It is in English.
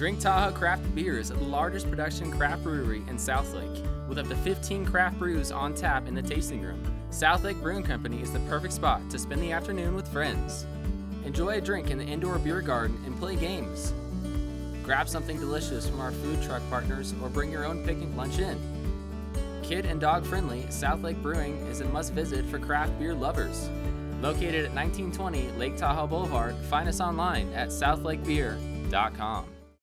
Drink Tahoe Craft Beer is the largest production craft brewery in Southlake, with up to 15 craft brews on tap in the tasting room. Southlake Brewing Company is the perfect spot to spend the afternoon with friends. Enjoy a drink in the indoor beer garden and play games. Grab something delicious from our food truck partners or bring your own picnic lunch in. Kid and dog friendly, Southlake Brewing is a must visit for craft beer lovers. Located at 1920 Lake Tahoe Boulevard, find us online at southlakebeer.com.